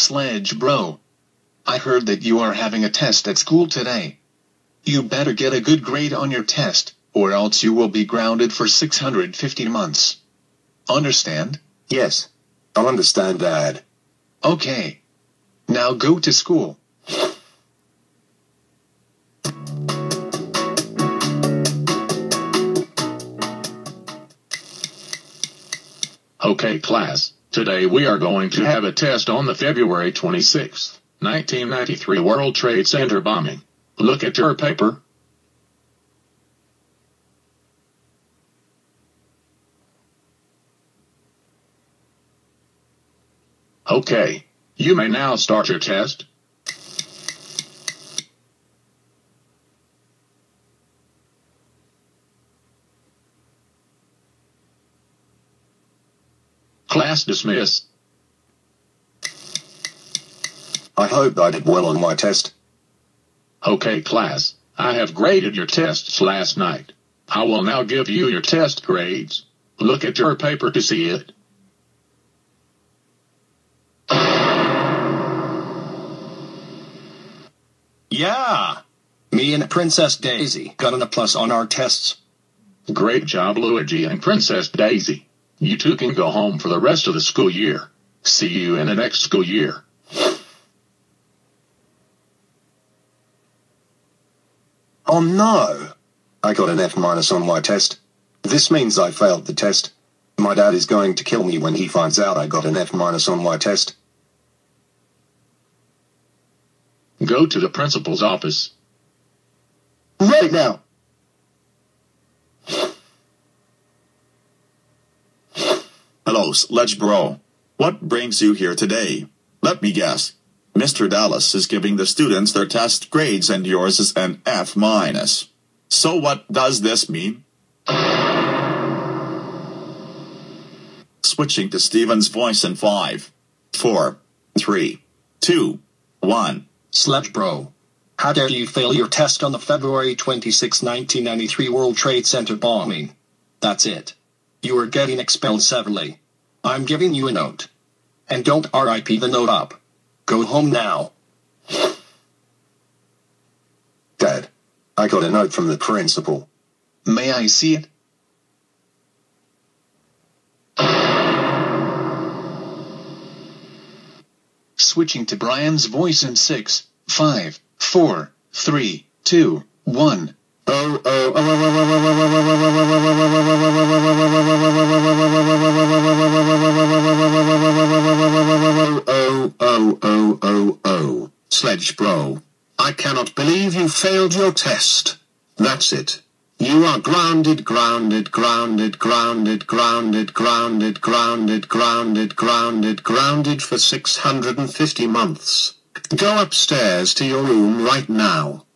Sledge bro. I heard that you are having a test at school today. You better get a good grade on your test, or else you will be grounded for 650 months. Understand? Yes. I understand, Dad. Okay. Now go to school. Okay class, today we are going to have a test on the February 26, 1993 World Trade Center bombing. Look at your paper. Okay, you may now start your test. Class dismissed. I hope I did well on my test. Okay class, I have graded your tests last night. I will now give you your test grades. Look at your paper to see it. Yeah. Me and Princess Daisy got an A plus on our tests. Great job Luigi and Princess Daisy. You two can go home for the rest of the school year. See you in the next school year. Oh no! I got an F minus on my test. This means I failed the test. My dad is going to kill me when he finds out I got an F minus on my test. Go to the principal's office. Right now! Sledge Bro. What brings you here today? Let me guess. Mr. Dallas is giving the students their test grades and yours is an F minus. So what does this mean? Switching to Steven's voice in five, four, three, two, one. Sledge bro. How dare you fail your test on the February 26, 1993 World Trade Center bombing? That's it. You are getting expelled severely. I'm giving you a note. And don't RIP the note up. Go home now. Dad. I got a note from the principal. May I see it? Switching to Brian's voice in six, five, four, three, two, one. Oh, oh, oh, oh, oh, oh, oh, oh. Sledge bro. I cannot believe you failed your test. That's it. You are grounded, grounded, grounded, grounded, grounded, grounded, grounded, grounded, grounded, grounded for 650 months. Go upstairs to your room right now.